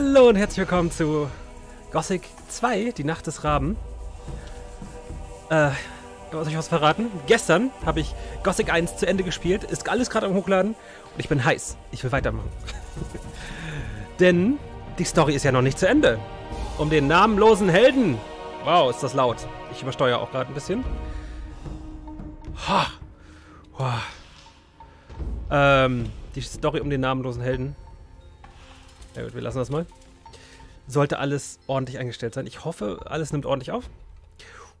Hallo und herzlich willkommen zu Gothic 2, die Nacht des Raben. Äh, soll ich was verraten? Gestern habe ich Gothic 1 zu Ende gespielt, ist alles gerade am Hochladen und ich bin heiß. Ich will weitermachen. Denn die Story ist ja noch nicht zu Ende. Um den namenlosen Helden. Wow, ist das laut. Ich übersteuere auch gerade ein bisschen. Ha. Ha. Ähm, die Story um den namenlosen Helden. Ja gut, wir lassen das mal. Sollte alles ordentlich eingestellt sein. Ich hoffe, alles nimmt ordentlich auf.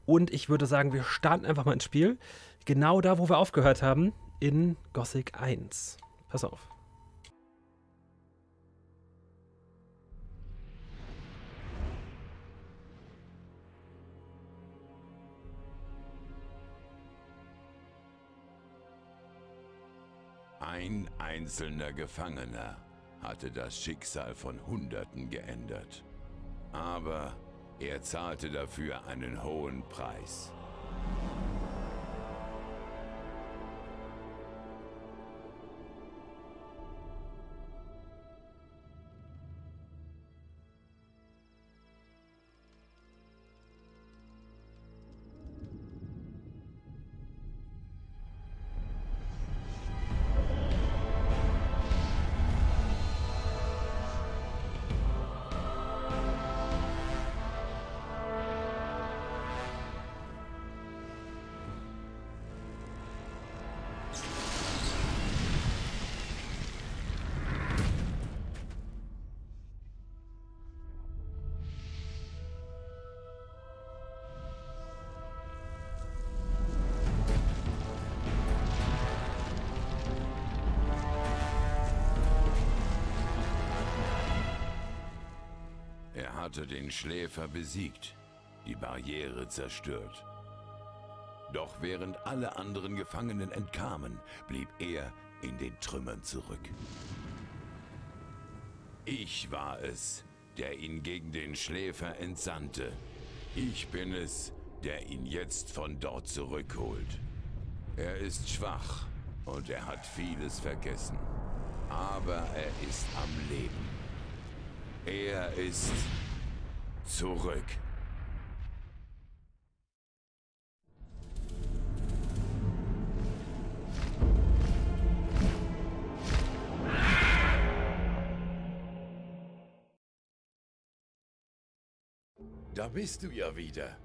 Und ich würde sagen, wir starten einfach mal ins Spiel. Genau da, wo wir aufgehört haben, in Gothic 1. Pass auf. Ein einzelner Gefangener hatte das Schicksal von Hunderten geändert. Aber er zahlte dafür einen hohen Preis. Hatte den Schläfer besiegt, die Barriere zerstört. Doch während alle anderen Gefangenen entkamen, blieb er in den Trümmern zurück. Ich war es, der ihn gegen den Schläfer entsandte. Ich bin es, der ihn jetzt von dort zurückholt. Er ist schwach und er hat vieles vergessen. Aber er ist am Leben. Er ist zurück. Da bist du ja wieder.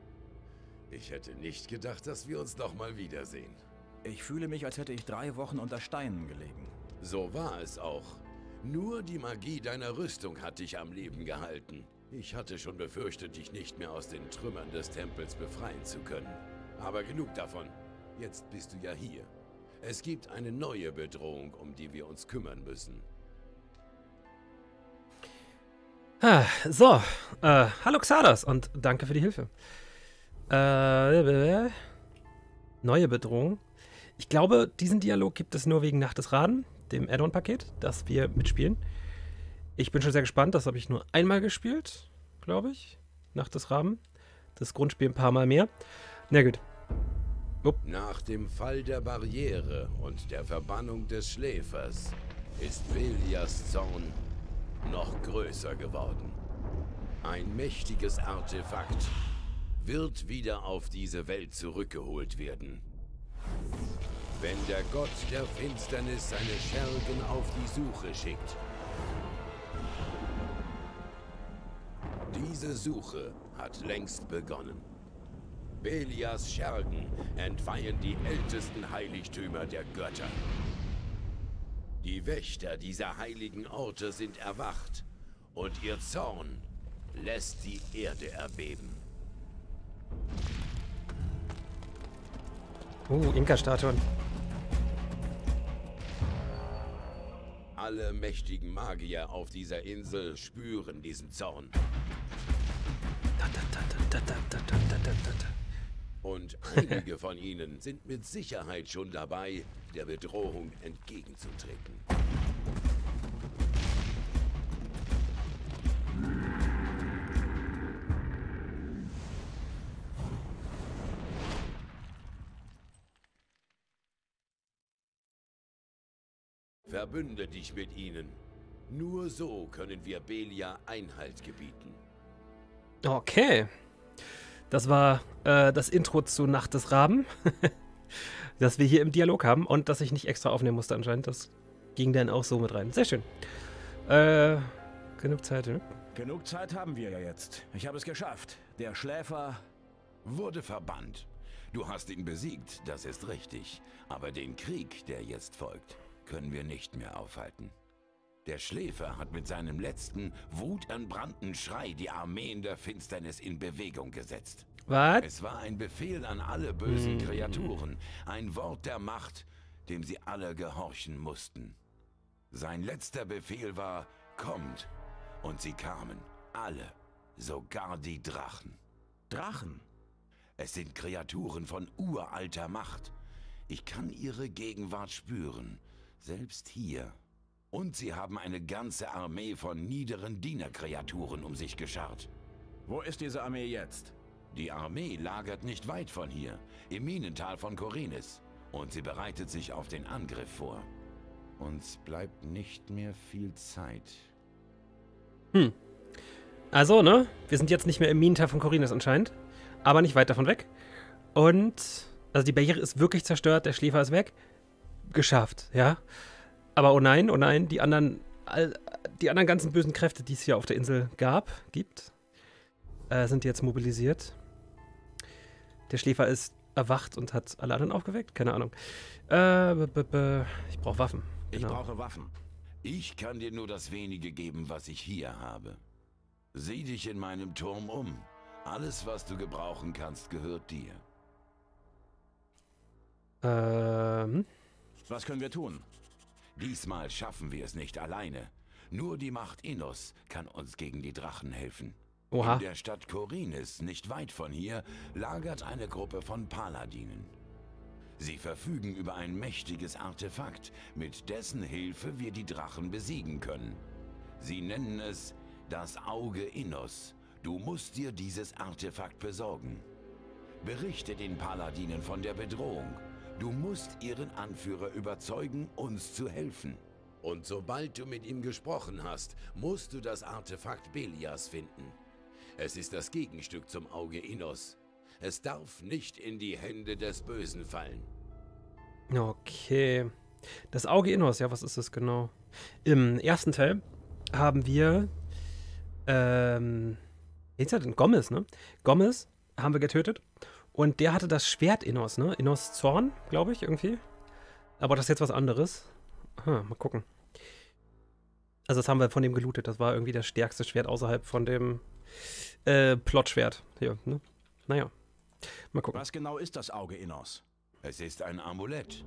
Ich hätte nicht gedacht, dass wir uns noch mal wiedersehen. Ich fühle mich, als hätte ich drei Wochen unter Steinen gelegen. So war es auch. Nur die Magie deiner Rüstung hat dich am Leben gehalten. Ich hatte schon befürchtet, dich nicht mehr aus den Trümmern des Tempels befreien zu können. Aber genug davon. Jetzt bist du ja hier. Es gibt eine neue Bedrohung, um die wir uns kümmern müssen. Ah, so, äh, hallo Xardas und danke für die Hilfe. Äh, neue Bedrohung. Ich glaube, diesen Dialog gibt es nur wegen Nacht des Raden, dem Add-on-Paket, das wir mitspielen. Ich bin schon sehr gespannt, das habe ich nur einmal gespielt, glaube ich. Nacht des Raben. Das Grundspiel ein paar Mal mehr. Na gut. Upp. Nach dem Fall der Barriere und der Verbannung des Schläfers ist Velias Zorn noch größer geworden. Ein mächtiges Artefakt wird wieder auf diese Welt zurückgeholt werden. Wenn der Gott der Finsternis seine Schergen auf die Suche schickt. Diese Suche hat längst begonnen. Belias Schergen entweihen die ältesten Heiligtümer der Götter. Die Wächter dieser heiligen Orte sind erwacht und ihr Zorn lässt die Erde erbeben. Uh, Inka-Statuen. Alle mächtigen Magier auf dieser Insel spüren diesen Zorn. Und einige von ihnen sind mit Sicherheit schon dabei, der Bedrohung entgegenzutreten. Verbünde dich mit ihnen. Nur so können wir Belia Einhalt gebieten. Okay. Das war äh, das Intro zu Nacht des Raben. das wir hier im Dialog haben und dass ich nicht extra aufnehmen musste anscheinend. Das ging dann auch so mit rein. Sehr schön. Äh, genug Zeit, ne? Genug Zeit haben wir ja jetzt. Ich habe es geschafft. Der Schläfer wurde verbannt. Du hast ihn besiegt, das ist richtig. Aber den Krieg, der jetzt folgt, können wir nicht mehr aufhalten. Der Schläfer hat mit seinem letzten, wutentbrannten Schrei die Armeen der Finsternis in Bewegung gesetzt. Was? Es war ein Befehl an alle bösen hm. Kreaturen, ein Wort der Macht, dem sie alle gehorchen mussten. Sein letzter Befehl war, kommt. Und sie kamen, alle, sogar die Drachen. Drachen? Es sind Kreaturen von uralter Macht. Ich kann ihre Gegenwart spüren, selbst hier. Und sie haben eine ganze Armee von niederen Dienerkreaturen um sich geschart. Wo ist diese Armee jetzt? Die Armee lagert nicht weit von hier, im Minental von Korinis. Und sie bereitet sich auf den Angriff vor. Uns bleibt nicht mehr viel Zeit. Hm. Also, ne? Wir sind jetzt nicht mehr im Minental von Korinis anscheinend. Aber nicht weit davon weg. Und, also die Barriere ist wirklich zerstört, der Schläfer ist weg. Geschafft, ja. Aber oh nein, oh nein, die anderen, all, die anderen ganzen bösen Kräfte, die es hier auf der Insel gab, gibt, äh, sind jetzt mobilisiert. Der Schläfer ist erwacht und hat alle anderen aufgeweckt? Keine Ahnung. Äh, ich brauche Waffen. Genau. Ich brauche Waffen. Ich kann dir nur das wenige geben, was ich hier habe. Sieh dich in meinem Turm um. Alles, was du gebrauchen kannst, gehört dir. Ähm. Was können wir tun? Diesmal schaffen wir es nicht alleine. Nur die Macht Innos kann uns gegen die Drachen helfen. Oha. In der Stadt Korinis, nicht weit von hier, lagert eine Gruppe von Paladinen. Sie verfügen über ein mächtiges Artefakt, mit dessen Hilfe wir die Drachen besiegen können. Sie nennen es das Auge Innos. Du musst dir dieses Artefakt besorgen. Berichte den Paladinen von der Bedrohung Du musst ihren Anführer überzeugen, uns zu helfen. Und sobald du mit ihm gesprochen hast, musst du das Artefakt Belias finden. Es ist das Gegenstück zum Auge Innos. Es darf nicht in die Hände des Bösen fallen. Okay. Das Auge Innos, ja, was ist das genau? Im ersten Teil haben wir, ähm, jetzt hat Gomez, ne? Gomez haben wir getötet und der hatte das Schwert Innos, ne? Innos Zorn, glaube ich, irgendwie. Aber das ist jetzt was anderes. Aha, mal gucken. Also das haben wir von dem gelootet. Das war irgendwie das stärkste Schwert außerhalb von dem äh, Plotschwert. Hier, ne? Naja. Mal gucken. Was genau ist das Auge Innos? Es ist ein Amulett.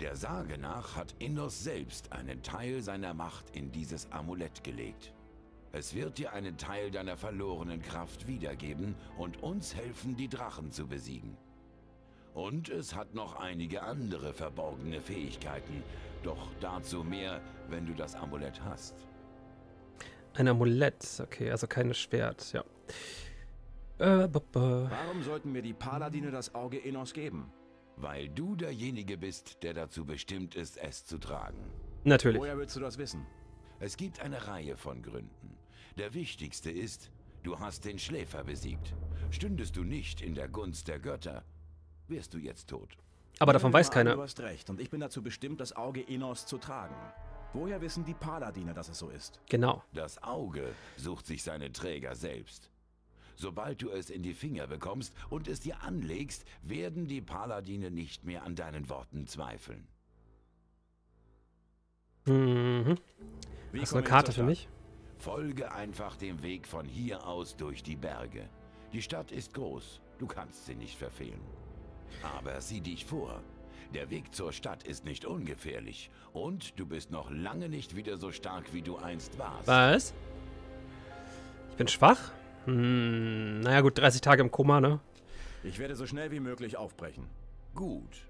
Der Sage nach hat Innos selbst einen Teil seiner Macht in dieses Amulett gelegt. Es wird dir einen Teil deiner verlorenen Kraft wiedergeben und uns helfen, die Drachen zu besiegen. Und es hat noch einige andere verborgene Fähigkeiten, doch dazu mehr, wenn du das Amulett hast. Ein Amulett, okay, also kein Schwert, ja. Äh, Warum sollten mir die Paladine das Auge Enos geben? Weil du derjenige bist, der dazu bestimmt ist, es zu tragen. Natürlich. Woher willst du das wissen? Es gibt eine Reihe von Gründen. Der wichtigste ist, du hast den Schläfer besiegt. Stündest du nicht in der Gunst der Götter, wärst du jetzt tot. Aber davon weiß keiner. Du hast recht und ich bin dazu bestimmt, das Auge Enos zu tragen. Woher wissen die Paladine, dass es so ist? Genau. Das Auge sucht sich seine Träger selbst. Sobald du es in die Finger bekommst und es dir anlegst, werden die Paladine nicht mehr an deinen Worten zweifeln. Mhm. Hast du eine Karte für mich? Folge einfach dem Weg von hier aus durch die Berge. Die Stadt ist groß, du kannst sie nicht verfehlen. Aber sieh dich vor. Der Weg zur Stadt ist nicht ungefährlich und du bist noch lange nicht wieder so stark, wie du einst warst. Was? Ich bin schwach? Hm, naja gut, 30 Tage im Koma, ne? Ich werde so schnell wie möglich aufbrechen. Gut.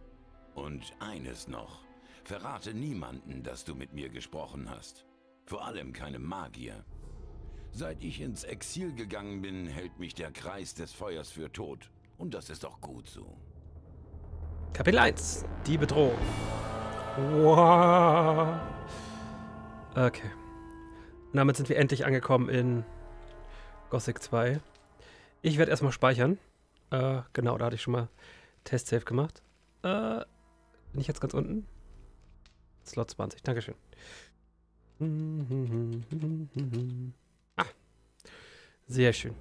Und eines noch. Verrate niemanden, dass du mit mir gesprochen hast. Vor allem keine Magier. Seit ich ins Exil gegangen bin, hält mich der Kreis des Feuers für tot. Und das ist auch gut so. Kapitel 1. Die Bedrohung. Wow. Okay. Und damit sind wir endlich angekommen in Gothic 2. Ich werde erstmal speichern. Äh, genau, da hatte ich schon mal Test-Save gemacht. Äh, bin ich jetzt ganz unten? Slot 20, Dankeschön. Ah, sehr schön.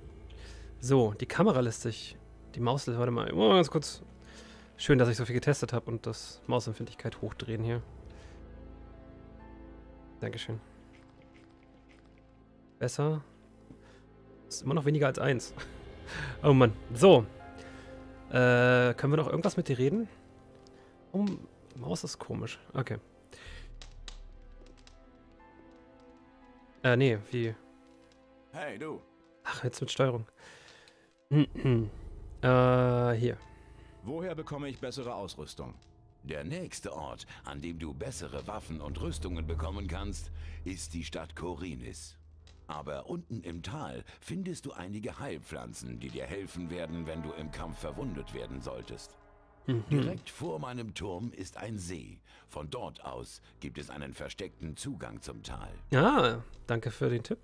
So, die Kamera lässt sich, die Maus, warte mal, oh, ganz kurz. Schön, dass ich so viel getestet habe und das Mausempfindlichkeit hochdrehen hier. Dankeschön. Besser. Ist immer noch weniger als eins. oh Mann. So. Äh, können wir noch irgendwas mit dir reden? Oh, Maus ist komisch. Okay. Äh, nee, wie? Hey, du. Ach, jetzt mit Steuerung. äh, hier. Woher bekomme ich bessere Ausrüstung? Der nächste Ort, an dem du bessere Waffen und Rüstungen bekommen kannst, ist die Stadt Korinis. Aber unten im Tal findest du einige Heilpflanzen, die dir helfen werden, wenn du im Kampf verwundet werden solltest. Direkt vor meinem Turm ist ein See. Von dort aus gibt es einen versteckten Zugang zum Tal. Ah, danke für den Tipp.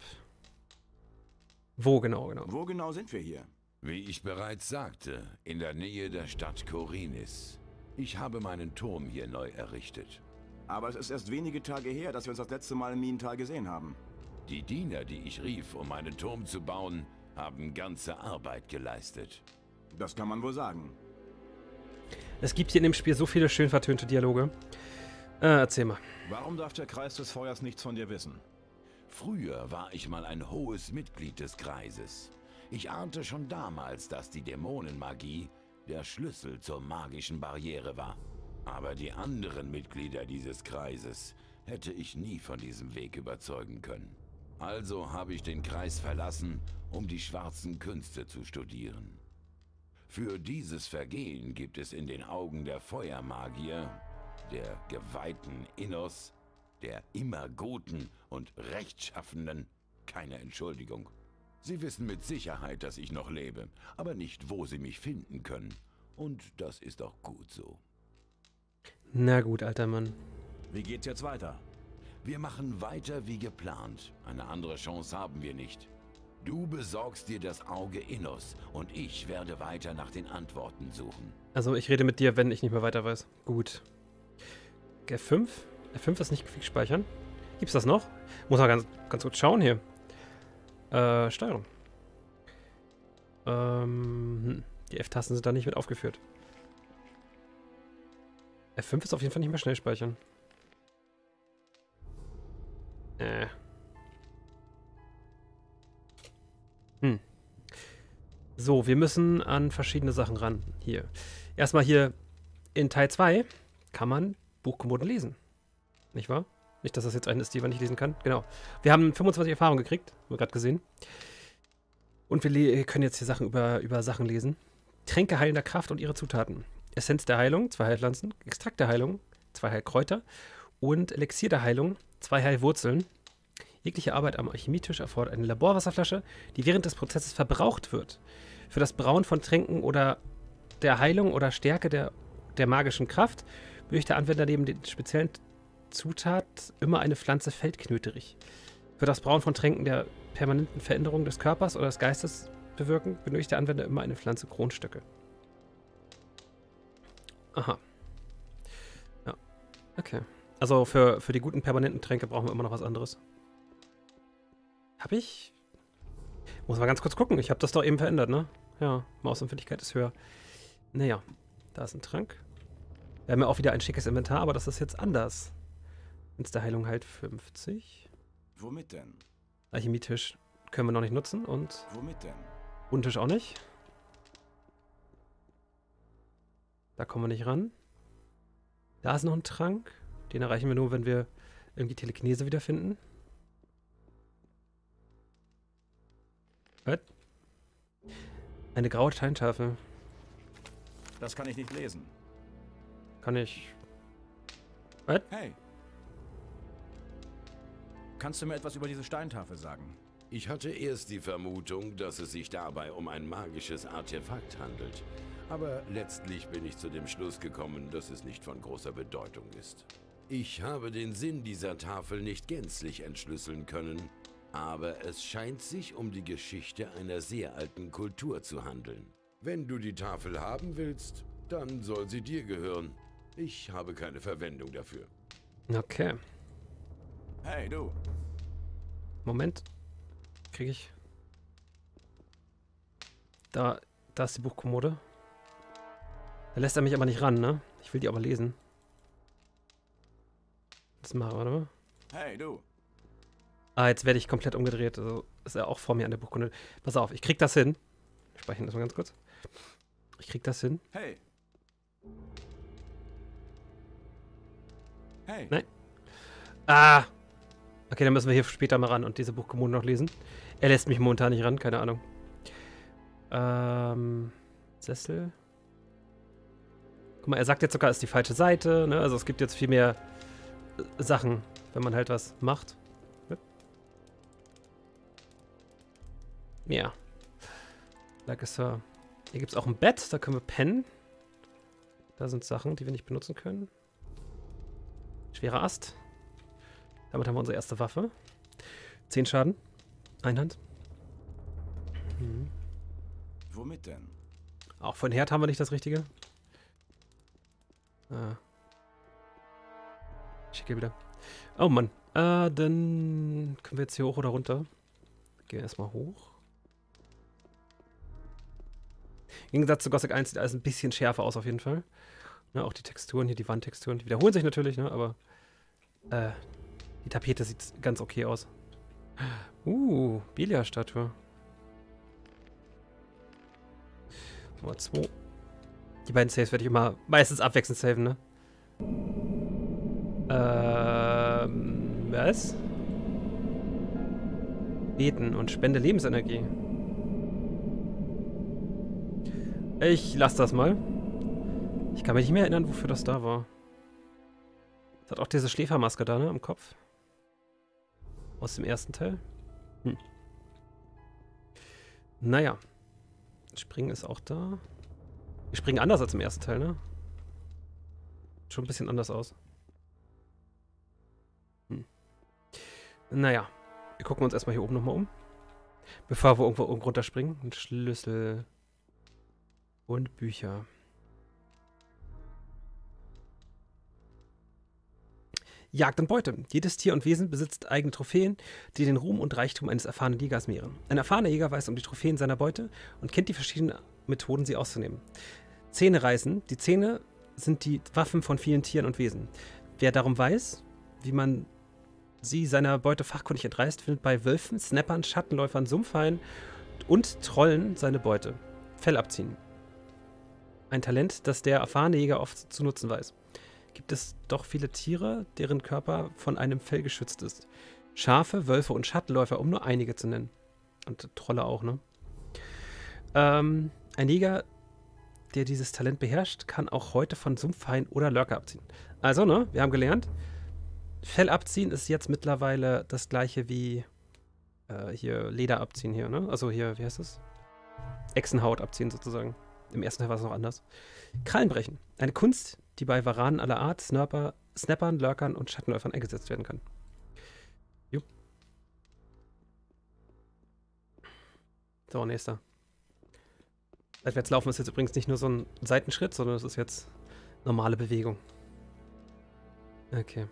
Wo genau, genau? Wo genau sind wir hier? Wie ich bereits sagte, in der Nähe der Stadt Korinis. Ich habe meinen Turm hier neu errichtet. Aber es ist erst wenige Tage her, dass wir uns das letzte Mal im Minental gesehen haben. Die Diener, die ich rief, um meinen Turm zu bauen, haben ganze Arbeit geleistet. Das kann man wohl sagen. Es gibt hier in dem Spiel so viele schön vertönte Dialoge. Äh, erzähl mal. Warum darf der Kreis des Feuers nichts von dir wissen? Früher war ich mal ein hohes Mitglied des Kreises. Ich ahnte schon damals, dass die Dämonenmagie der Schlüssel zur magischen Barriere war. Aber die anderen Mitglieder dieses Kreises hätte ich nie von diesem Weg überzeugen können. Also habe ich den Kreis verlassen, um die schwarzen Künste zu studieren. Für dieses Vergehen gibt es in den Augen der Feuermagier, der geweihten Innos, der immer Guten und Rechtschaffenden keine Entschuldigung. Sie wissen mit Sicherheit, dass ich noch lebe, aber nicht, wo sie mich finden können. Und das ist auch gut so. Na gut, alter Mann. Wie geht's jetzt weiter? Wir machen weiter wie geplant. Eine andere Chance haben wir nicht. Du besorgst dir das Auge Innos und ich werde weiter nach den Antworten suchen. Also ich rede mit dir, wenn ich nicht mehr weiter weiß. Gut. F5? F5 ist nicht quick speichern. Gibt's das noch? Muss mal ganz, ganz kurz schauen hier. Äh, Steuerung. Ähm, hm, die F-Tasten sind da nicht mit aufgeführt. F5 ist auf jeden Fall nicht mehr schnell speichern. Äh. So, wir müssen an verschiedene Sachen ran. Hier. Erstmal hier in Teil 2 kann man Buchkommoden lesen. Nicht wahr? Nicht, dass das jetzt eine ist, die man nicht lesen kann. Genau. Wir haben 25 Erfahrungen gekriegt, haben wir gerade gesehen. Und wir können jetzt hier Sachen über, über Sachen lesen. Tränke heilender Kraft und ihre Zutaten. Essenz der Heilung, zwei Heilpflanzen. Extrakt der Heilung, zwei Heilkräuter. Und Elixier der Heilung, zwei Heilwurzeln. Jegliche Arbeit am Alchemietisch erfordert eine Laborwasserflasche, die während des Prozesses verbraucht wird. Für das Brauen von Tränken oder der Heilung oder Stärke der, der magischen Kraft benötigt der Anwender neben den speziellen Zutat immer eine Pflanze Feldknöterich. Für das Brauen von Tränken der permanenten Veränderung des Körpers oder des Geistes bewirken, benötigt der Anwender immer eine Pflanze Kronstöcke. Aha. Ja. Okay. Also für, für die guten permanenten Tränke brauchen wir immer noch was anderes. Hab ich? Muss mal ganz kurz gucken. Ich habe das doch eben verändert, ne? Ja, Mausempfindlichkeit ist höher. Naja, da ist ein Trank. Wir haben ja auch wieder ein schickes Inventar, aber das ist jetzt anders. Insta Heilung halt 50. Womit denn? Alchemietisch können wir noch nicht nutzen und Womit denn? Untisch auch nicht. Da kommen wir nicht ran. Da ist noch ein Trank. Den erreichen wir nur, wenn wir irgendwie Telekinese wiederfinden. Was? Eine graue Steintafel. Das kann ich nicht lesen. Kann ich. Hey. Kannst du mir etwas über diese Steintafel sagen? Ich hatte erst die Vermutung, dass es sich dabei um ein magisches Artefakt handelt. Aber letztlich bin ich zu dem Schluss gekommen, dass es nicht von großer Bedeutung ist. Ich habe den Sinn dieser Tafel nicht gänzlich entschlüsseln können, Aber es scheint sich um die Geschichte einer sehr alten Kultur zu handeln. Wenn du die Tafel haben willst, dann soll sie dir gehören. Ich habe keine Verwendung dafür. Okay. Hey, du. Moment. Kriege ich. Da, da ist die Buchkommode. Da lässt er mich aber nicht ran, ne? Ich will die aber lesen. Das machen wir, mal. Hey, du. Ah, jetzt werde ich komplett umgedreht. Also ist er auch vor mir an der Buchkunde. Pass auf, ich krieg das hin. Wir sprechen das mal ganz kurz. Ich krieg das hin. Hey. Hey. Nein. Ah! Okay, dann müssen wir hier später mal ran und diese Buchkommode noch lesen. Er lässt mich momentan nicht ran, keine Ahnung. Ähm. Sessel. Guck mal, er sagt jetzt sogar, ist die falsche Seite. Ne? Also es gibt jetzt viel mehr äh, Sachen, wenn man halt was macht. Ja. Like a Sir. Hier gibt es auch ein Bett, da können wir pennen. Da sind Sachen, die wir nicht benutzen können. Schwerer Ast. Damit haben wir unsere erste Waffe. Zehn Schaden. Einhand. Mhm. Womit denn? Auch von Herd haben wir nicht das Richtige. Ah. Schicke wieder. Oh Mann. Äh, dann können wir jetzt hier hoch oder runter. Gehen wir erstmal hoch. Im Gegensatz zu Gothic 1 sieht alles ein bisschen schärfer aus auf jeden Fall. Ne, auch die Texturen hier, die Wandtexturen, die wiederholen sich natürlich, ne, aber äh, die Tapete sieht ganz okay aus. Uh, Belia-Statue. Nummer 2. Die beiden Saves werde ich immer meistens abwechselnd saven, ne? Ähm, was? Beten und spende Lebensenergie. Ich lasse das mal. Ich kann mich nicht mehr erinnern, wofür das da war. Das hat auch diese Schläfermaske da, ne, am Kopf. Aus dem ersten Teil. Hm. Naja. Springen ist auch da. Wir springen anders als im ersten Teil, ne? Schon ein bisschen anders aus. Hm. Naja. Wir gucken uns erstmal hier oben nochmal um. Bevor wir irgendwo oben runterspringen. Ein Schlüssel. Und Bücher. Jagd und Beute. Jedes Tier und Wesen besitzt eigene Trophäen, die den Ruhm und Reichtum eines erfahrenen Jägers mehren. Ein erfahrener Jäger weiß um die Trophäen seiner Beute und kennt die verschiedenen Methoden, sie auszunehmen. Zähne reißen. Die Zähne sind die Waffen von vielen Tieren und Wesen. Wer darum weiß, wie man sie seiner Beute fachkundig entreißt, findet bei Wölfen, Snappern, Schattenläufern, Sumpfhaien und Trollen seine Beute. Fell abziehen. Ein Talent, das der erfahrene Jäger oft zu nutzen weiß. Gibt es doch viele Tiere, deren Körper von einem Fell geschützt ist. Schafe, Wölfe und Schattenläufer, um nur einige zu nennen. Und Trolle auch, ne? Ähm, ein Jäger, der dieses Talent beherrscht, kann auch heute von Sumpfhaien oder Lurker abziehen. Also, ne, wir haben gelernt, Fell abziehen ist jetzt mittlerweile das gleiche wie äh, hier Leder abziehen hier, ne? Also hier, wie heißt das? Echsenhaut abziehen sozusagen. Im ersten Teil war es noch anders. Krallenbrechen. Eine Kunst, die bei Varanen aller Art, Snapper, Snappern, Lurkern und Schattenläufern eingesetzt werden kann. Jupp. So, nächster. Seitwärts laufen ist jetzt übrigens nicht nur so ein Seitenschritt, sondern es ist jetzt normale Bewegung. Okay.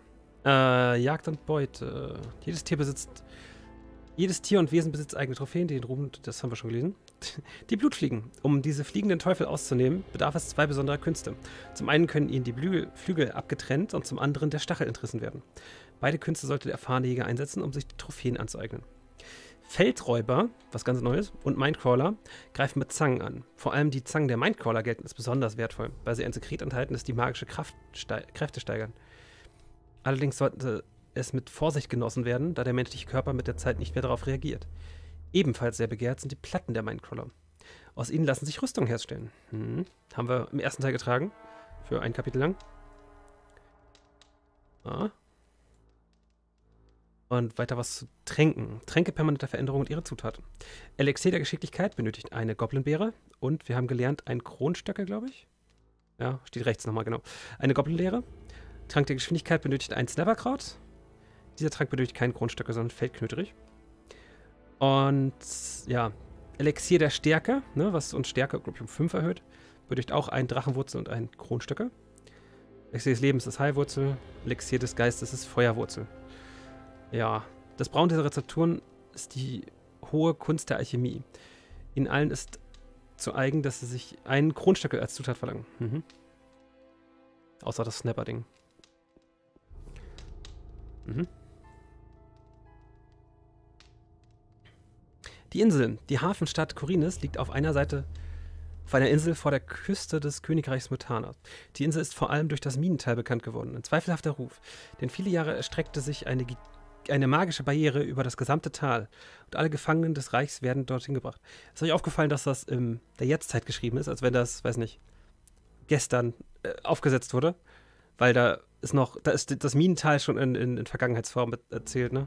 Äh, Jagd und Beute. Jedes Tier besitzt. Jedes Tier und Wesen besitzt eigene Trophäen, die den Ruhm, das haben wir schon gelesen. Die Blutfliegen. Um diese fliegenden Teufel auszunehmen, bedarf es zwei besonderer Künste. Zum einen können ihnen die Blügel, Flügel abgetrennt und zum anderen der Stachel entrissen werden. Beide Künste sollte der erfahrene Jäger einsetzen, um sich die Trophäen anzueignen. Feldräuber, was ganz Neues, und Mindcrawler greifen mit Zangen an. Vor allem die Zangen der Mindcrawler gelten als besonders wertvoll, weil sie ein Sekret enthalten, das die magische Kraft stei Kräfte steigern. Allerdings sollte es mit Vorsicht genossen werden, da der menschliche Körper mit der Zeit nicht mehr darauf reagiert. Ebenfalls sehr begehrt sind die Platten der Mindcrawler. Aus ihnen lassen sich Rüstungen herstellen. Hm. Haben wir im ersten Teil getragen. Für ein Kapitel lang. Ah. Und weiter was zu Tränken. Tränke permanenter Veränderung und ihre Zutaten. Elixier der Geschicklichkeit benötigt eine Goblinbeere. Und wir haben gelernt, ein Kronstöcke, glaube ich. Ja, steht rechts nochmal, genau. Eine Goblinbeere. Trank der Geschwindigkeit benötigt ein Snapperkraut. Dieser Trank benötigt keinen Kronstöcke, sondern Feldknöterich. Und ja, Elixier der Stärke, ne, was uns Stärke, glaube ich, um 5 erhöht. Benötigt auch ein Drachenwurzel und ein Kronstöcker. Elixier des Lebens ist Heilwurzel. Elixier des Geistes ist Feuerwurzel. Ja, das Braun dieser Rezepturen ist die hohe Kunst der Alchemie. Ihnen allen ist zu eigen, dass sie sich einen Kronstöckel als Zutat verlangen. Mhm. Außer das Snapper-Ding. Mhm. Die Insel, die Hafenstadt Korinis, liegt auf einer Seite auf einer Insel vor der Küste des Königreichs Mutana. Die Insel ist vor allem durch das Minental bekannt geworden. Ein zweifelhafter Ruf, denn viele Jahre erstreckte sich eine, eine magische Barriere über das gesamte Tal und alle Gefangenen des Reichs werden dorthin gebracht. Ist euch aufgefallen, dass das in der Jetztzeit geschrieben ist, als wenn das, weiß nicht, gestern äh, aufgesetzt wurde? Weil da ist noch, da ist das Minental schon in, in, in Vergangenheitsform erzählt, ne?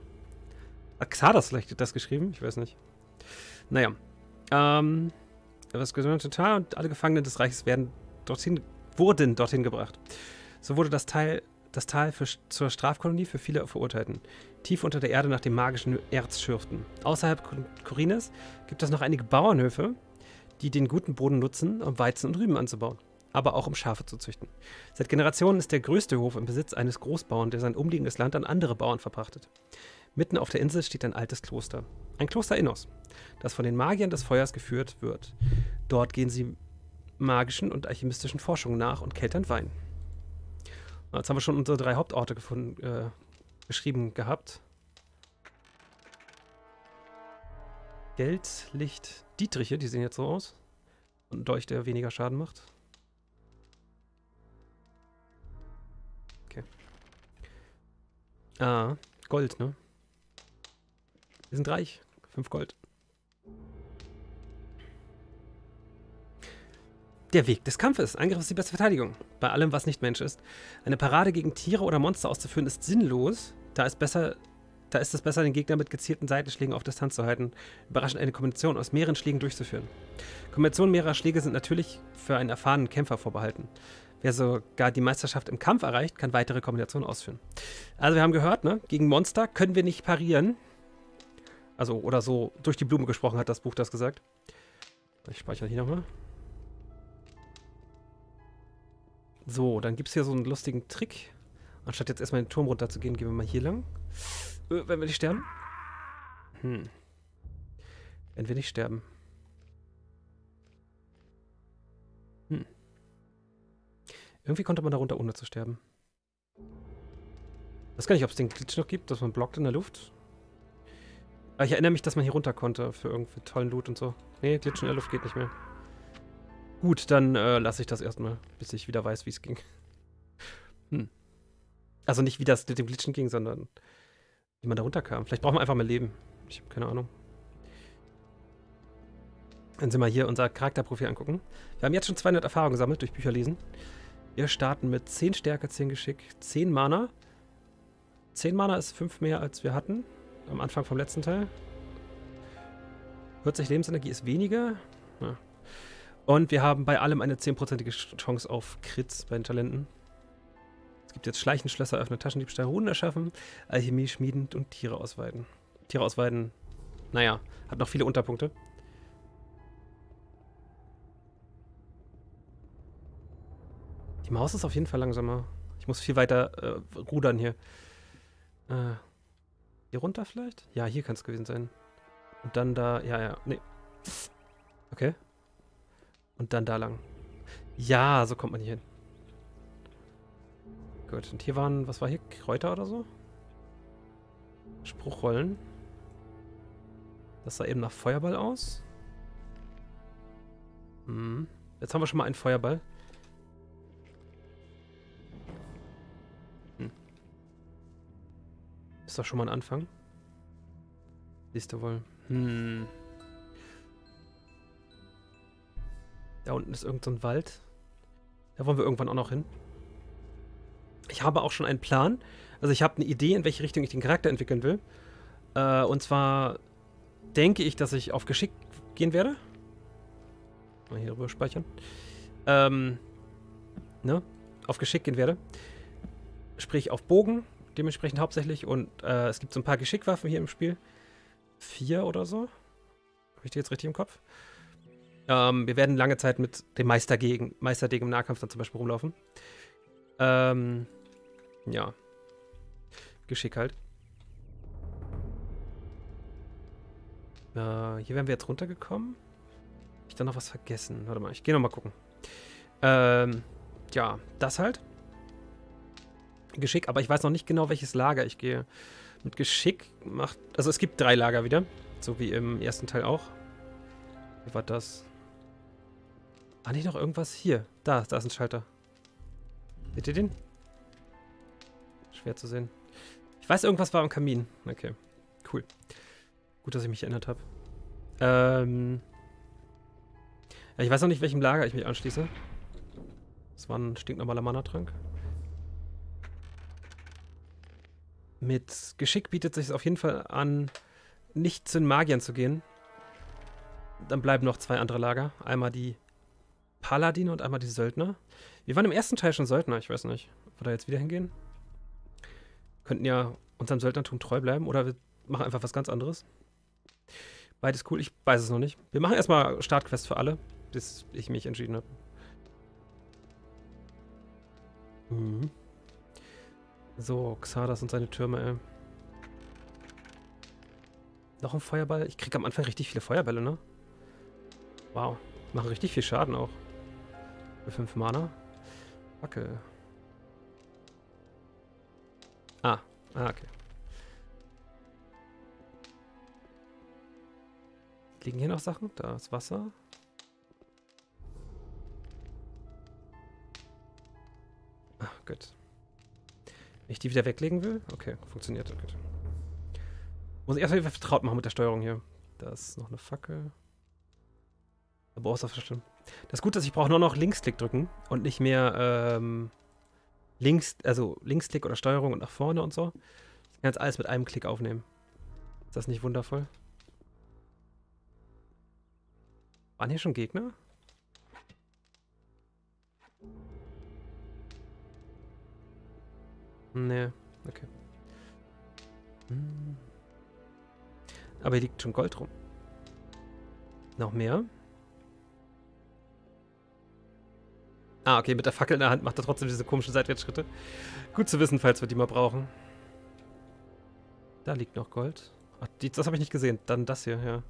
Xardas vielleicht das geschrieben? Ich weiß nicht. Naja. Ähm, das gesamte Tal und alle Gefangenen des Reiches werden dorthin, wurden dorthin gebracht. So wurde das, Teil, das Tal für, zur Strafkolonie für viele Verurteilten, tief unter der Erde nach dem magischen Erz schürften. Außerhalb Korines gibt es noch einige Bauernhöfe, die den guten Boden nutzen, um Weizen und Rüben anzubauen, aber auch um Schafe zu züchten. Seit Generationen ist der größte Hof im Besitz eines Großbauern, der sein umliegendes Land an andere Bauern verpachtet. Mitten auf der Insel steht ein altes Kloster. Ein Kloster Innos, das von den Magiern des Feuers geführt wird. Dort gehen sie magischen und alchemistischen Forschungen nach und keltern Wein. Jetzt haben wir schon unsere drei Hauptorte gefunden, äh, beschrieben gehabt. Geld, Licht, Dietriche, die sehen jetzt so aus. Und ein Dolch, der weniger Schaden macht. Okay. Ah, Gold, ne? Wir sind reich. Fünf Gold. Der Weg des Kampfes. Angriff ist die beste Verteidigung. Bei allem, was nicht Mensch ist. Eine Parade gegen Tiere oder Monster auszuführen, ist sinnlos. Da ist, besser, da ist es besser, den Gegner mit gezielten Seitenschlägen auf Distanz zu halten. Überraschend eine Kombination aus mehreren Schlägen durchzuführen. Kombinationen mehrerer Schläge sind natürlich für einen erfahrenen Kämpfer vorbehalten. Wer sogar die Meisterschaft im Kampf erreicht, kann weitere Kombinationen ausführen. Also wir haben gehört, ne? gegen Monster können wir nicht parieren. Also, oder so durch die Blume gesprochen hat das Buch das gesagt. Ich speichere hier nochmal. So, dann gibt es hier so einen lustigen Trick. Anstatt jetzt erstmal den Turm runter zu gehen, gehen wir mal hier lang. Äh, wenn wir nicht sterben? Hm. Wenn wir nicht sterben. Hm. Irgendwie konnte man da runter, ohne zu sterben. Ich weiß gar nicht, ob es den Glitch noch gibt, dass man blockt in der Luft. Aber ich erinnere mich, dass man hier runter konnte für irgendwie tollen Loot und so. Nee, Glitchen in der Luft geht nicht mehr. Gut, dann äh, lasse ich das erstmal, bis ich wieder weiß, wie es ging. Hm. Also nicht, wie das mit dem Glitchen ging, sondern wie man da runterkam. Vielleicht brauchen wir einfach mal Leben. Ich habe keine Ahnung. Dann sind wir hier unser Charakterprofil angucken. Wir haben jetzt schon 200 Erfahrungen gesammelt durch Bücher lesen. Wir starten mit 10 Stärke, 10 Geschick, 10 Mana. 10 Mana ist 5 mehr, als wir hatten am Anfang vom letzten Teil. 40 Lebensenergie ist weniger. Ja. Und wir haben bei allem eine 10%ige Chance auf Crits bei den Talenten. Es gibt jetzt Schleichen, Schlösser öffnen, Taschendiebstahl, Runen erschaffen, Alchemie schmieden und Tiere ausweiden. Tiere ausweiden, naja, hat noch viele Unterpunkte. Die Maus ist auf jeden Fall langsamer. Ich muss viel weiter äh, rudern hier. Äh, hier runter vielleicht? Ja, hier kann es gewesen sein. Und dann da, ja, ja, nee. Okay. Und dann da lang. Ja, so kommt man hier hin. Gut, und hier waren, was war hier? Kräuter oder so? Spruchrollen. Das sah eben nach Feuerball aus. Hm. Jetzt haben wir schon mal einen Feuerball. Ist doch schon mal ein Anfang. Siehst du wohl. Hm. Da unten ist irgendein so Wald. Da wollen wir irgendwann auch noch hin. Ich habe auch schon einen Plan. Also ich habe eine Idee, in welche Richtung ich den Charakter entwickeln will. Äh, und zwar denke ich, dass ich auf Geschick gehen werde. Mal hier rüber speichern. Ähm, ne? Auf Geschick gehen werde. Sprich auf Bogen, dementsprechend hauptsächlich. Und äh, es gibt so ein paar Geschickwaffen hier im Spiel. vier oder so. Habe ich die jetzt richtig im Kopf? Ähm, wir werden lange Zeit mit dem Meistergegen, Meisterdegen im Nahkampf dann zum Beispiel rumlaufen. Ähm, ja. Geschick halt. Äh, hier wären wir jetzt runtergekommen. Hab ich da noch was vergessen? Warte mal, ich gehe noch mal gucken. Ähm, ja, das halt. Geschick, aber ich weiß noch nicht genau, welches Lager ich gehe. Mit Geschick macht. Also es gibt drei Lager wieder. So wie im ersten Teil auch. Wie war das? Ah, nicht noch irgendwas? Hier. Da, da ist ein Schalter. Seht ihr den? Schwer zu sehen. Ich weiß, irgendwas war am Kamin. Okay. Cool. Gut, dass ich mich erinnert habe. Ähm. Ja, ich weiß noch nicht, welchem Lager ich mich anschließe. Das war ein stinknormaler Mana-Trank. Mit Geschick bietet sich es auf jeden Fall an, nicht zu den Magiern zu gehen. Dann bleiben noch zwei andere Lager. Einmal die Paladine und einmal die Söldner. Wir waren im ersten Teil schon Söldner, ich weiß nicht. Ob wir da jetzt wieder hingehen? Könnten ja unserem Söldnertum treu bleiben oder wir machen einfach was ganz anderes. Beides cool, ich weiß es noch nicht. Wir machen erstmal Startquest für alle, bis ich mich entschieden habe. Mhm. So, Xardas und seine Türme, ey. Noch ein Feuerball. Ich krieg am Anfang richtig viele Feuerbälle, ne? Wow. Machen richtig viel Schaden auch. Für 5 Mana. Fackel. Ah. Ah, okay. Liegen hier noch Sachen? Da ist Wasser. Ah, gut. Wenn ich die wieder weglegen will? Okay, funktioniert. Gut. Muss ich erstmal vertraut machen mit der Steuerung hier. Da ist noch eine Fackel. Da brauchst du bestimmt. Das Gute ist, ich brauche nur noch Linksklick drücken und nicht mehr ähm, links, also Linksklick oder Steuerung und nach vorne und so. Ich kann jetzt alles mit einem Klick aufnehmen. Ist das nicht wundervoll? Waren hier schon Gegner? Nee, okay. Hm. Aber hier liegt schon Gold rum. Noch mehr? Ah, okay, mit der Fackel in der Hand macht er trotzdem diese komischen Seitwärtsschritte. Gut zu wissen, falls wir die mal brauchen. Da liegt noch Gold. Ach, die, das habe ich nicht gesehen. Dann das hier, ja.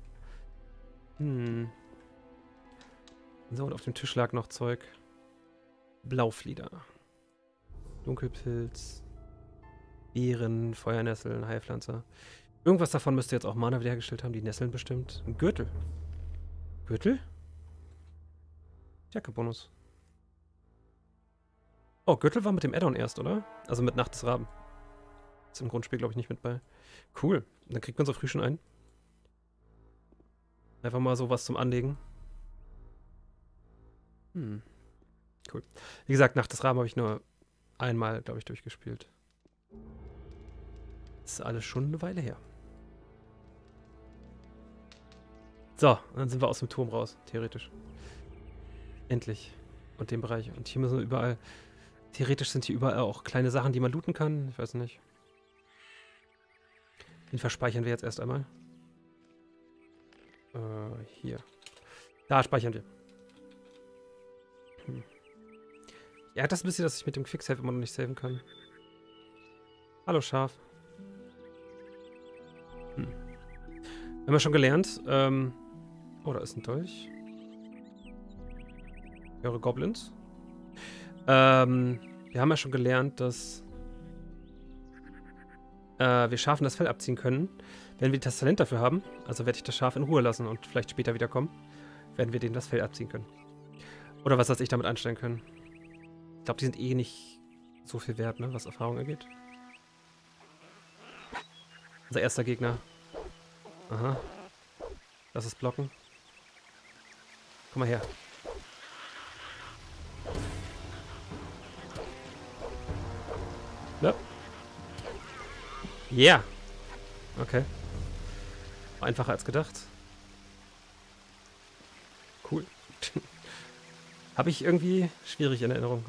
Hm. So, und auf dem Tisch lag noch Zeug. Blauflieder. Dunkelpilz. Beeren, Feuernesseln, Heilpflanze. Irgendwas davon müsste jetzt auch Mana wiederhergestellt haben. Die Nesseln bestimmt. Ein Gürtel. Gürtel? Jacke-Bonus. Oh, Gürtel war mit dem Addon erst, oder? Also mit Nacht des Raben. Ist im Grundspiel, glaube ich, nicht mit bei. Cool. Dann kriegt man so früh schon ein. Einfach mal so was zum Anlegen. Hm. Cool. Wie gesagt, Nacht des Raben habe ich nur einmal, glaube ich, durchgespielt. Ist alles schon eine Weile her. So, dann sind wir aus dem Turm raus, theoretisch. Endlich. Und dem Bereich. Und hier müssen wir überall Theoretisch sind hier überall auch kleine Sachen, die man looten kann. Ich weiß nicht. Den verspeichern wir jetzt erst einmal. Äh, hier. Da speichern wir. Hm. Ja, das ein bisschen, dass ich mit dem Quicksave immer noch nicht saven kann. Hallo Schaf. Hm. Haben wir schon gelernt. Ähm oh, da ist ein Dolch. Ich höre Goblins. Ähm, wir haben ja schon gelernt, dass äh, wir Schafen das Fell abziehen können. Wenn wir das Talent dafür haben, also werde ich das Schaf in Ruhe lassen und vielleicht später wiederkommen, werden wir denen das Fell abziehen können. Oder was weiß ich damit anstellen können. Ich glaube, die sind eh nicht so viel wert, ne, was Erfahrung angeht. Unser erster Gegner. Aha. Das ist Blocken. Komm mal her. Ja. Yeah. Okay. Einfacher als gedacht. Cool. Habe ich irgendwie schwierig in Erinnerung.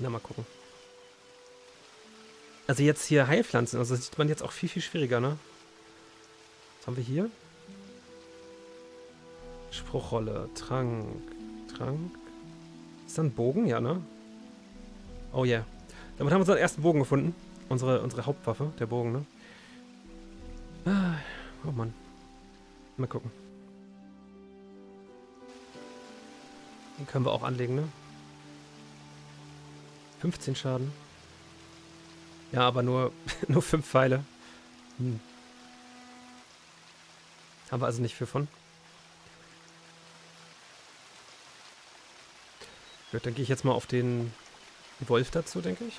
Na, mal gucken. Also jetzt hier Heilpflanzen, also das sieht man jetzt auch viel, viel schwieriger, ne? Was haben wir hier? Spruchrolle, Trank, Trank. Ist da ein Bogen? Ja, ne? Oh yeah. Damit haben wir unseren ersten Bogen gefunden. Unsere, unsere Hauptwaffe, der Bogen, ne? Ah, oh Mann. Mal gucken. Den können wir auch anlegen, ne? 15 Schaden. Ja, aber nur, nur 5 Pfeile. Hm. Haben wir also nicht viel von. Gut, dann gehe ich jetzt mal auf den Wolf dazu, denke ich.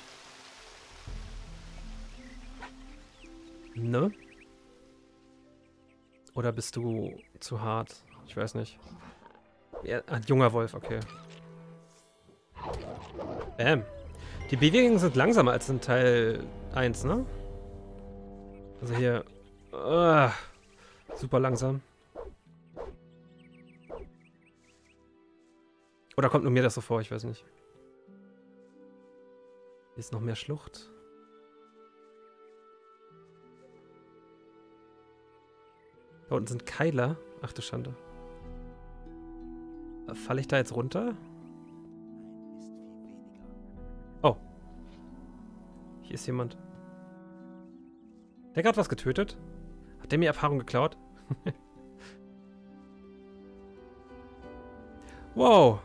Ne? Oder bist du zu hart? Ich weiß nicht. Ja, ein junger Wolf, okay. Bam. Die Bewegungen sind langsamer als in Teil 1, ne? Also hier. Uh, super langsam. Oder kommt nur mir das so vor? Ich weiß nicht. Hier ist noch mehr Schlucht. Da unten sind Keiler. Ach du Schande. Falle ich da jetzt runter? Hier ist jemand. Der hat gerade was getötet? Hat der mir Erfahrung geklaut? wow.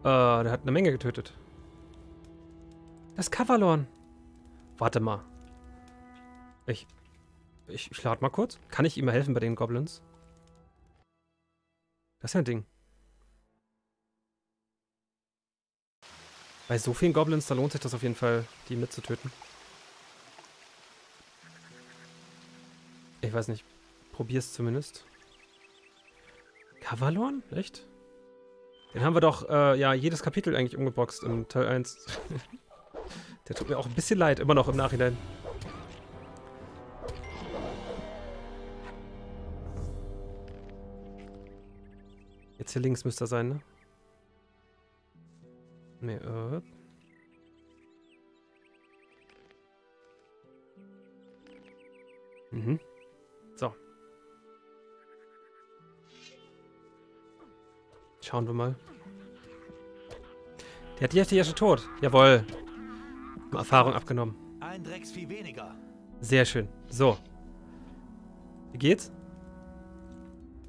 Äh, der hat eine Menge getötet. Das Kavalon. Warte mal. Ich. Ich, ich lade mal kurz. Kann ich ihm mal helfen bei den Goblins? Das ist ja ein Ding. Bei so vielen Goblins, da lohnt sich das auf jeden Fall, die mitzutöten. Ich weiß nicht. Probier's zumindest. Kavalon? Echt? Den haben wir doch, äh, ja, jedes Kapitel eigentlich umgeboxt im Teil 1. Der tut mir auch ein bisschen leid, immer noch im Nachhinein. Jetzt hier links müsste er sein, ne? Ne, äh. Mhm. So. Schauen wir mal. Der hat die Hälfte ja schon tot. Jawohl. Erfahrung abgenommen. Ein Drecksvieh weniger. Sehr schön. So. Wie geht's?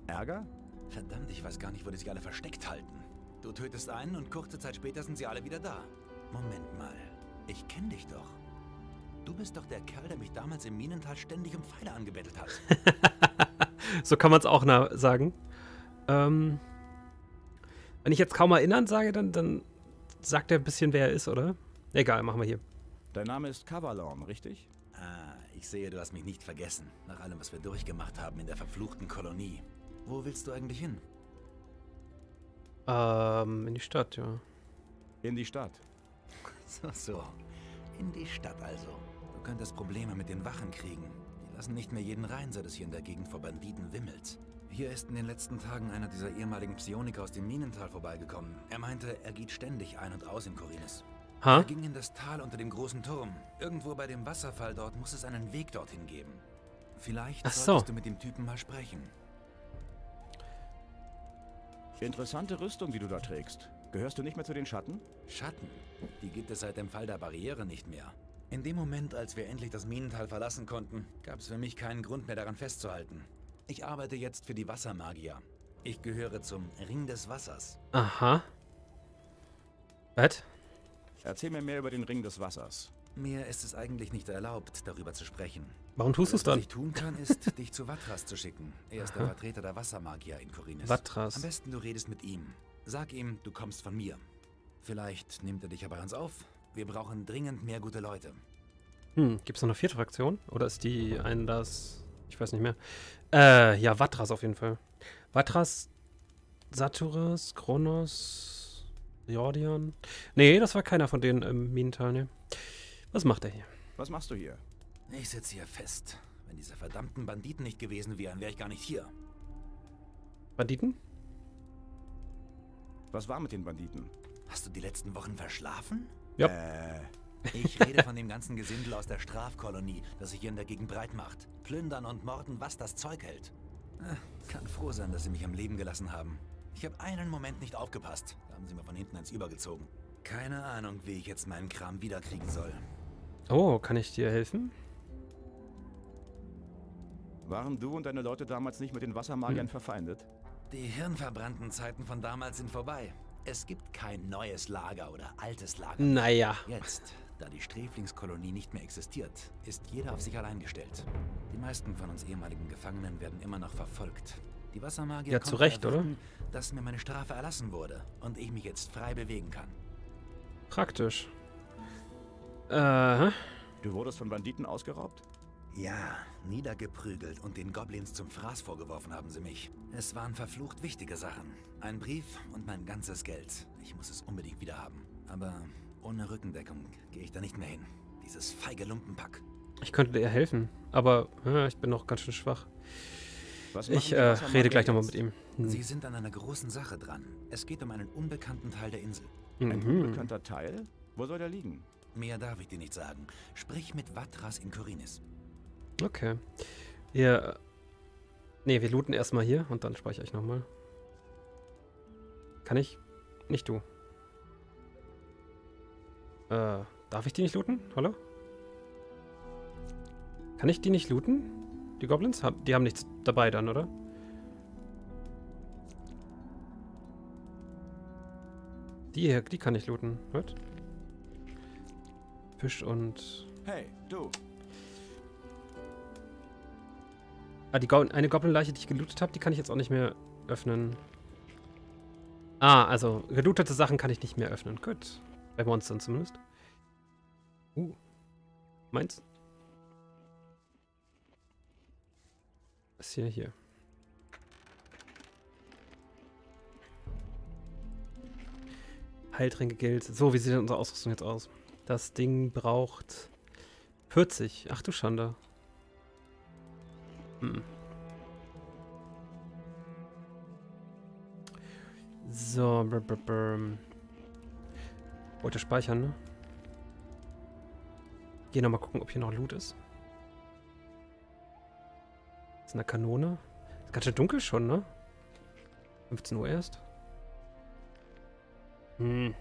Ärger? Verdammt, ich weiß gar nicht, wo die sich alle versteckt halten. Du tötest einen und kurze Zeit später sind sie alle wieder da. Moment mal. Ich kenne dich doch. Du bist doch der Kerl, der mich damals im Minental ständig um Pfeile angebettelt hat. so kann man es auch sagen. Ähm, wenn ich jetzt kaum erinnern sage, dann, dann sagt er ein bisschen, wer er ist, oder? Egal, machen wir hier. Dein Name ist Kavalon, richtig? Ah, ich sehe, du hast mich nicht vergessen. Nach allem, was wir durchgemacht haben in der verfluchten Kolonie. Wo willst du eigentlich hin? Ähm, in die Stadt, ja. In die Stadt. So, so. In die Stadt also. Du könntest Probleme mit den Wachen kriegen. Die lassen nicht mehr jeden rein, seit es hier in der Gegend vor Banditen wimmelt. Hier ist in den letzten Tagen einer dieser ehemaligen Psioniker aus dem Minental vorbeigekommen. Er meinte, er geht ständig ein und aus in Korinis. Ha? Er ging in das Tal unter dem großen Turm. Irgendwo bei dem Wasserfall dort muss es einen Weg dorthin geben. Vielleicht Ach so. solltest du mit dem Typen mal sprechen. Interessante Rüstung, die du da trägst. Gehörst du nicht mehr zu den Schatten? Schatten, die gibt es seit dem Fall der Barriere nicht mehr. In dem Moment, als wir endlich das Minental verlassen konnten, gab es für mich keinen Grund mehr daran festzuhalten. Ich arbeite jetzt für die Wassermagier. Ich gehöre zum Ring des Wassers. Aha. Was? Erzähl mir mehr über den Ring des Wassers. Mir ist es eigentlich nicht erlaubt, darüber zu sprechen. Warum tust du es Alles, was dann? ich tun kann, ist, dich zu Vatras zu schicken. Er ist der Vertreter der Wassermagier in Korinis. Vatras. Am besten du redest mit ihm. Sag ihm, du kommst von mir. Vielleicht nimmt er dich ja bei uns auf. Wir brauchen dringend mehr gute Leute. Hm, gibt es noch eine vierte Fraktion? Oder ist die ein das. Ich weiß nicht mehr. Äh, ja, Vatras auf jeden Fall. Vatras, Saturas, Kronos, Jordion. Nee, das war keiner von denen im Minental, ne? Was macht er hier? Was machst du hier? Ich sitze hier fest. Wenn diese verdammten Banditen nicht gewesen wären, wäre ich gar nicht hier. Banditen? Was war mit den Banditen? Hast du die letzten Wochen verschlafen? Ja. Äh, Ich rede von dem ganzen Gesindel aus der Strafkolonie, das sich hier in der Gegend breit macht. Plündern und morden, was das Zeug hält. Ah, kann froh sein, dass sie mich am Leben gelassen haben. Ich habe einen Moment nicht aufgepasst. Da haben sie mir von hinten eins übergezogen. Keine Ahnung, wie ich jetzt meinen Kram wiederkriegen soll. Oh, kann ich dir helfen? Waren du und deine Leute damals nicht mit den Wassermagiern hm. verfeindet? Die hirnverbrannten Zeiten von damals sind vorbei. Es gibt kein neues Lager oder altes Lager. Naja. Jetzt, da die Sträflingskolonie nicht mehr existiert, ist jeder auf sich allein gestellt. Die meisten von uns ehemaligen Gefangenen werden immer noch verfolgt. Die Wassermagier ja, zu Recht, oder? dass mir meine Strafe erlassen wurde und ich mich jetzt frei bewegen kann. Praktisch. Äh. Du wurdest von Banditen ausgeraubt? Ja, niedergeprügelt und den Goblins zum Fraß vorgeworfen haben sie mich. Es waren verflucht wichtige Sachen. Ein Brief und mein ganzes Geld. Ich muss es unbedingt wieder haben. Aber ohne Rückendeckung gehe ich da nicht mehr hin. Dieses feige Lumpenpack. Ich könnte dir helfen, aber ja, ich bin noch ganz schön schwach. ich äh, rede gleich nochmal mit ihm. Hm. Sie sind an einer großen Sache dran. Es geht um einen unbekannten Teil der Insel. Ein mhm. unbekannter Teil? Wo soll der liegen? Mehr darf ich dir nicht sagen. Sprich mit Vatras in Korinis. Okay. Wir. Ne, wir looten erstmal hier und dann speichere ich nochmal. Kann ich? Nicht du. Äh, darf ich die nicht looten? Hallo? Kann ich die nicht looten? Die Goblins? Die haben nichts dabei dann, oder? Die hier, die kann ich looten. Hört? Fisch und... Hey, du. Ah, die Go eine Goblin-Leiche, die ich gelootet habe, die kann ich jetzt auch nicht mehr öffnen. Ah, also gelootete Sachen kann ich nicht mehr öffnen. Gut. Bei Monstern zumindest. Uh. Meins? Was ist hier hier? Heiltränke gilt. So, wie sieht denn unsere Ausrüstung jetzt aus? Das Ding braucht 40. Ach du Schande. Hm. So, brr, brr, brr. Wollte speichern, ne? Geh nochmal gucken, ob hier noch Loot ist. Ist eine Kanone. Ist ganz schön dunkel schon, ne? 15 Uhr erst. Hm.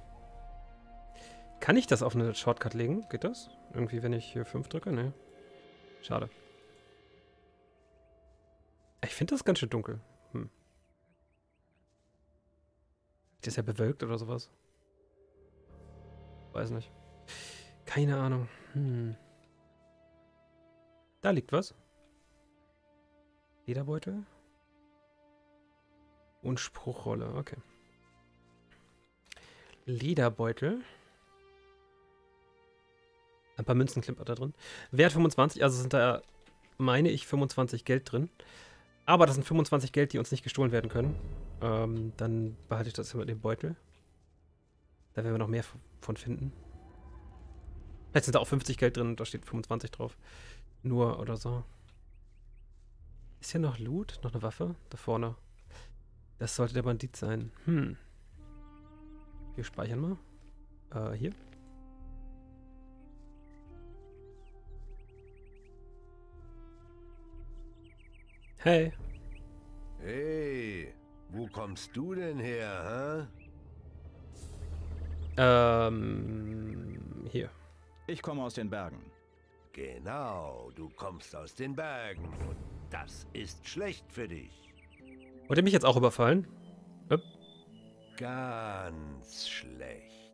Kann ich das auf eine Shortcut legen? Geht das? Irgendwie, wenn ich hier 5 drücke? Ne. Schade. Ich finde das ganz schön dunkel. Hm. Ist das ja bewölkt oder sowas? Weiß nicht. Keine Ahnung. Hm. Da liegt was. Lederbeutel. Und Spruchrolle, okay. Lederbeutel. Ein paar Münzen klimpert da drin. Wert 25, also sind da, meine ich, 25 Geld drin. Aber das sind 25 Geld, die uns nicht gestohlen werden können. Ähm, dann behalte ich das immer in dem Beutel. Da werden wir noch mehr von finden. Jetzt sind da auch 50 Geld drin und da steht 25 drauf. Nur oder so. Ist hier noch Loot? Noch eine Waffe? Da vorne. Das sollte der Bandit sein. Hm. Wir speichern mal. Äh, hier. Hey. Hey, wo kommst du denn her, hä? Ähm, hier. Ich komme aus den Bergen. Genau, du kommst aus den Bergen und das ist schlecht für dich. Wollt ihr mich jetzt auch überfallen? Upp. Ganz schlecht.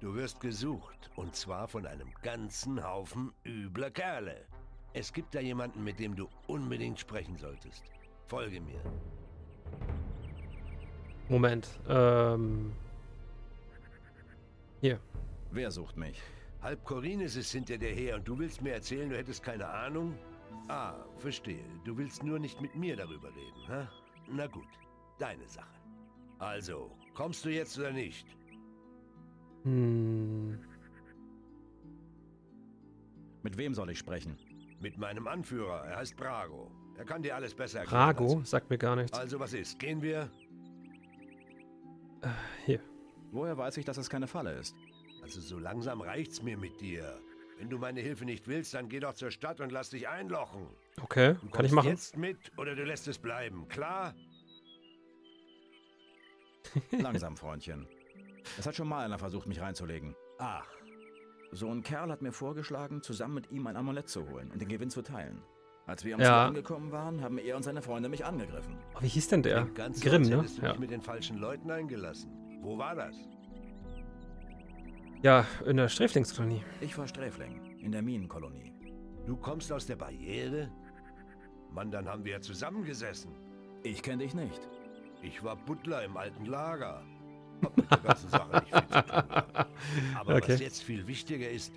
Du wirst gesucht und zwar von einem ganzen Haufen übler Kerle. Es gibt da jemanden, mit dem du unbedingt sprechen solltest. Folge mir. Moment. Ähm. Hier. Wer sucht mich? Halb Corines ist hinter dir her und du willst mir erzählen, du hättest keine Ahnung? Ah, verstehe. Du willst nur nicht mit mir darüber reden, ha? Na gut, deine Sache. Also, kommst du jetzt oder nicht? Hm. Mit wem soll ich sprechen? Mit meinem Anführer. Er heißt Brago. Er kann dir alles besser erklären. Brago? Sagt mir gar nichts. Also, was ist? Gehen wir? Äh, hier. Woher weiß ich, dass es keine Falle ist? Also so langsam reicht's mir mit dir. Wenn du meine Hilfe nicht willst, dann geh doch zur Stadt und lass dich einlochen. Okay, Du kann ich machen. jetzt mit oder du lässt es bleiben, klar? Langsam, Freundchen. Es hat schon mal einer versucht, mich reinzulegen. Ach, So ein Kerl hat mir vorgeschlagen, zusammen mit ihm ein Amulett zu holen und den Gewinn zu teilen. Als wir am Ja. Ziel angekommen waren, haben er und seine Freunde mich angegriffen. Oh, wie hieß denn der? Grimm, ne? du Ja. mit den falschen Leuten eingelassen. Wo war das? ja, in der Sträflingskolonie. Ich war Sträfling in der Minenkolonie. Du kommst aus der Barriere? Mann, dann haben wir ja zusammengesessen. Ich kenne dich nicht. Ich war Butler im alten Lager. Hab mit der ganzen Sache nicht viel zu tun. Aber Okay. was jetzt viel wichtiger ist,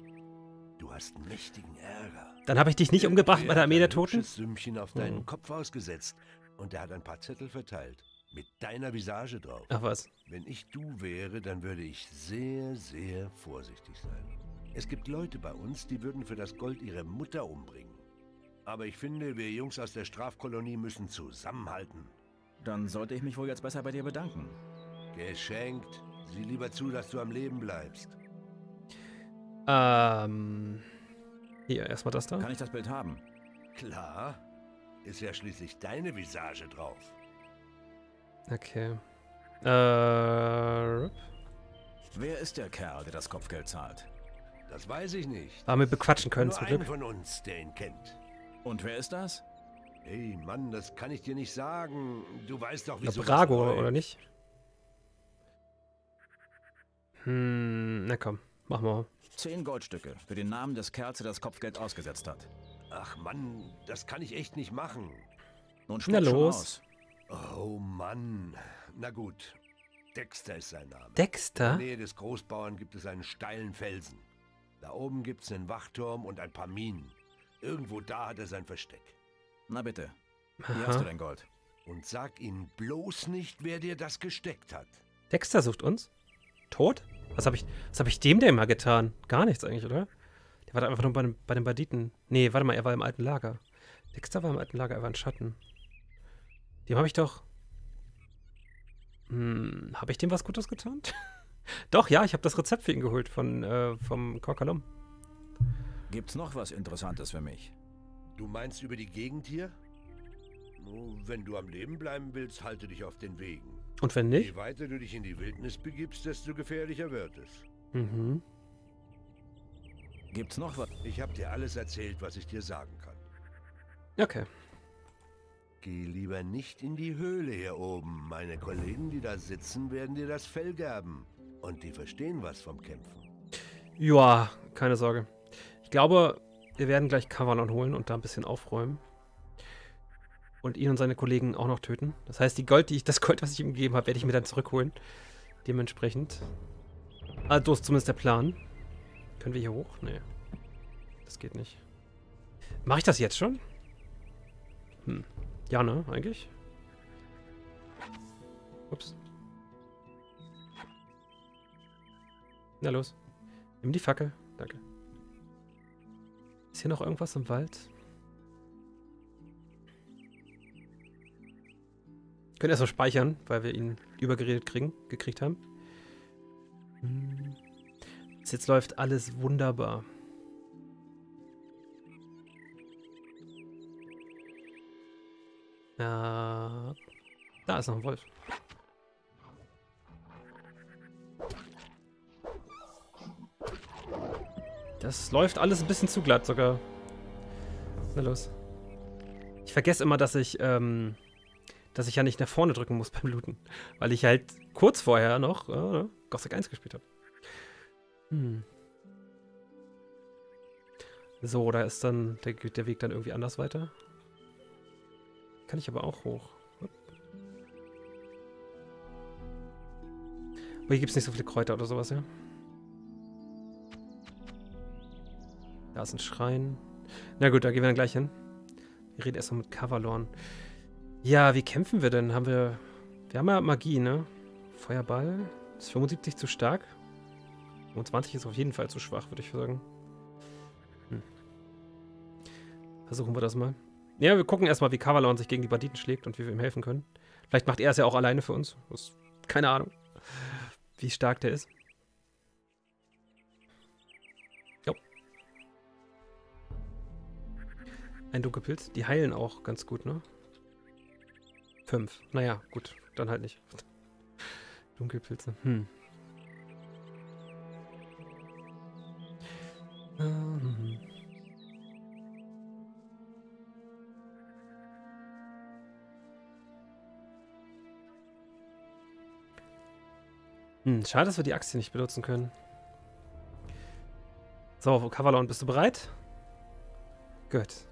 du hast mächtigen Ärger. Dann habe ich dich nicht umgebracht bei der Armee der Toten? Sümmchen auf deinen Hm. Kopf ausgesetzt und er hat ein paar Zettel verteilt. Mit deiner Visage drauf. Ach was. Wenn ich du wäre, dann würde ich sehr, sehr vorsichtig sein. Es gibt Leute bei uns, die würden für das Gold ihre Mutter umbringen. Aber ich finde, wir Jungs aus der Strafkolonie müssen zusammenhalten. Dann sollte ich mich wohl jetzt besser bei dir bedanken. Geschenkt. Sieh lieber zu, dass du am Leben bleibst. Ähm. Hier, erstmal das da. Kann ich das Bild haben? Klar. Ist ja schließlich deine Visage drauf. Okay. Äh. Wer ist der Kerl, der das Kopfgeld zahlt? Das weiß ich nicht. Haben wir bequatschen können, Nur zum Glück. von uns, der ihn kennt. Und wer ist das? Hey, Mann, das kann ich dir nicht sagen. Du weißt doch, wie Ja, sowas Brago, oder nicht? Hm, na komm, machen wir. Zehn Goldstücke für den Namen des Kerls, der das Kopfgeld ausgesetzt hat. Ach Mann, das kann ich echt nicht machen. Nun Na los. Oh Mann. Na gut. Dexter ist sein Name. In Dexter? der Nähe des Großbauern gibt es einen steilen Felsen. Da oben gibt es einen Wachturm und ein paar Minen. Irgendwo da hat er sein Versteck. Na bitte. Hier hast du dein Gold. Und sag ihnen bloß nicht, wer dir das gesteckt hat. Dexter sucht uns? Tot? Was habe ich, was hab ich dem denn mal getan? Gar nichts eigentlich, oder? Der war da einfach nur bei, den- bei den Banditen. Nee, warte mal, er war im alten Lager. Dexter war im alten Lager, er war ein Schatten. Dem habe ich doch. Hm, habe ich dem was Gutes getan? doch, ja, ich habe das Rezept für ihn geholt von, äh, vom Korkalom. Gibt's noch was Interessantes für mich? Du meinst über die Gegend hier? Wenn du am Leben bleiben willst, halte dich auf den Wegen. Und wenn nicht? Je weiter du dich in die Wildnis begibst, desto gefährlicher wird es. Mhm. Gibt's noch was? Ich habe dir alles erzählt, was ich dir sagen kann. Okay. Geh lieber nicht in die Höhle hier oben. Meine Kollegen, die da sitzen, werden dir das Fell gerben. Und die verstehen was vom Kämpfen. Ja, keine Sorge. Ich glaube, wir werden gleich Kavalon holen und da ein bisschen aufräumen. Und ihn und seine Kollegen auch noch töten. Das heißt, die Gold, die ich, das Gold, was ich ihm gegeben habe, werde ich mir dann zurückholen. Dementsprechend. Also ist zumindest der Plan. Können wir hier hoch? Nee. Das geht nicht. Mache ich das jetzt schon? Hm. Ja, ne? Eigentlich? Ups. Na los. Nimm die Fackel. Danke. Ist hier noch irgendwas im Wald? Können erstmal speichern, weil wir ihn übergeredet kriegen, gekriegt haben. Bis Jetzt läuft alles wunderbar. Ja. Da ist noch ein Wolf. Das läuft alles ein bisschen zu glatt sogar. Na los. Ich vergesse immer, dass ich, ähm, dass ich ja nicht nach vorne drücken muss beim Looten. Weil ich halt kurz vorher noch äh, Gothic 1 gespielt habe. Hm. So, da ist dann, der, der Weg dann irgendwie anders weiter. Kann ich aber auch hoch. Aber hier gibt es nicht so viele Kräuter oder sowas, ja? Da ist ein Schrein. Na gut, da gehen wir dann gleich hin. Wir reden erstmal mit Kavalorn. Ja, wie kämpfen wir denn? Haben wir... Wir haben ja Magie, ne? Feuerball ist 75 zu stark. 25 ist auf jeden Fall zu schwach, würde ich sagen. Hm. Versuchen wir das mal. Ja, wir gucken erstmal, wie Kavalon sich gegen die Banditen schlägt und wie wir ihm helfen können. Vielleicht macht er es ja auch alleine für uns. Das, keine Ahnung, wie stark der ist. Jo. Ein Dunkelpilz. Die heilen auch ganz gut, ne? Fünf. Naja, gut. Dann halt nicht. Dunkelpilze. Hm. Hm, schade, dass wir die Axt hier nicht benutzen können. So, Kavalon, bist du bereit? Gut.